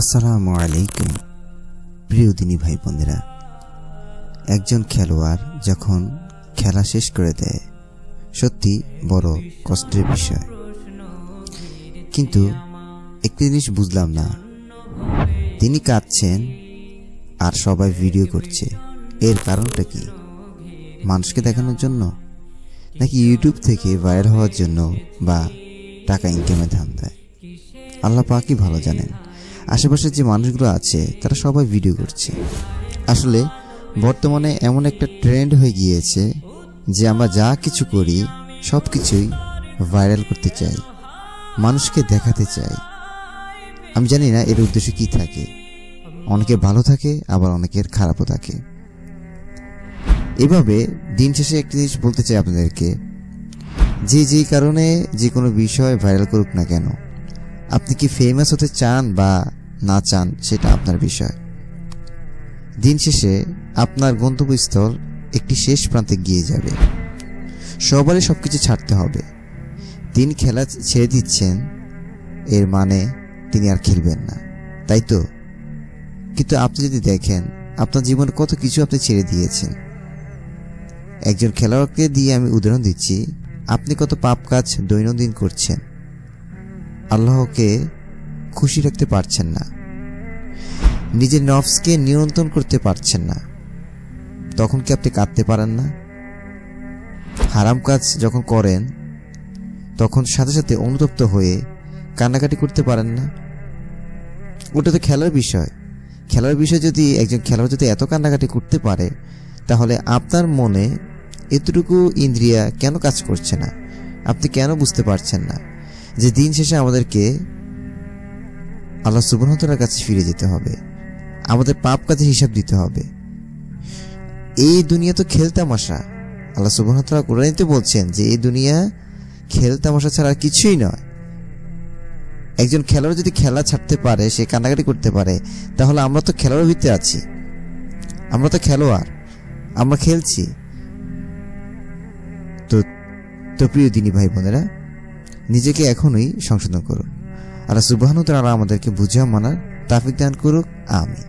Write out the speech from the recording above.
আসসালামু আলাইকুম, প্রিয় দিনী ভাই বোনেরা একজন খেলোয়াড় যখন খেলা শেষ করে দেয়, সত্যি বড় কষ্টের বিষয়। কিন্তু একটি জিনিস বুঝলাম না, তিনি কাঁদছেন আর সবাই ভিডিও করছে। এর কারণটা কি? মানুষকে দেখানোর জন্য? নাকি ইউটিউব থেকে ভাইরাল হওয়ার জন্য বা টাকা ইনকামের ধান্দায় আল্লাহ পাকই ভালো জানেন। আশেপাশে যে মানুষগুলো আছে, তারা সবাই ভিডিও করছে। আসলে, বর্তমানে এমন একটা ট্রেন্ড হয়ে গিয়েছে যে আমরা যা কিছু করি সব কিছুই ভাইরাল করতে চাই, মানুষকে দেখাতে চাই। আমি জানি না এর উদ্দেশ্য কি থাকে। অনেকে ভালো থাকে, আবার অনেকের খারাপও থাকে। এভাবে দিন শেষে একটা জিনিস বলতে চাই আপনাদেরকে। যে যেই কারণে যে কোনো বিষয় ভাইরাল করুক না কেন, আপনি কি ফেমাস হতে চান বা না চান সেটা আপনার বিষয়। দিন শেষে আপনার গন্তব্যস্থল একটি শেষ প্রান্তে গিয়ে যাবে। সবারই সব কিছু ছাড়তে হবে। তিনি খেলা ছেড়ে দিচ্ছেন, এর মানে তিনি আর খেলবেন না। তাই তো? কিন্তু আপনি যদি দেখেন, আপনার জীবনে কত কিছু আপনি ছেড়ে দিয়েছেন। একজন খেলোয়াড়কে দিয়ে আমি উদাহরণ দিচ্ছি, আপনি কত পাপ কাজ দৈনন্দিন করছেন। আল্লাহকে খুশি রাখতে পারছেন না। নিজের নফসকে নিয়ন্ত্রণ করতে পারছেন না। তখন কি আপনি কাঁদতে পারেন না? হারাম কাজ যখন করেন, তখন সাথে সাথে অনুতপ্ত হয়ে কান্নাকাটি করতে পারেন না। ওটা তো খেলার বিষয়। খেলার বিষয় যদি একজন খেলোয়াড় যদি এত কান্নাকাটি করতে পারে, তাহলে আপনার মনে এতটুকু ইন্দ্রিয়া কেন কাজ করছে না? আপনি কেন বুঝতে পারছেন না যে দিন শেষে আমাদেরকে আল্লাহ সুবহানার কাছে ফিরে যেতে হবে। আমাদের পাপ কাজে হিসাব দিতে হবে। এই দুনিয়া তো খেলতামাশা আল্লাহ সুবহানাহু কোরআনিতে বলছেন যে, এই দুনিয়া খেলতামাশা ছাড়া কিছুই নয়। একজন খেলোয়াড় যদি খেলা ছাড়তে পারে, সে কান্নাকাটি করতে পারে, তাহলে আমরা তো খেলোয়াড় ভিতরে আছি। আমরা তো খেলোয়াড়। আমরা খেলছি। তো তো প্রিয় দিনী ভাই বোনেরা, নিজেকে এখনই সংশোধন করুন। আল্লাহ সুবাহানু আমাদেরকে বুঝিয়া মানার তাফিক দান করুক আমি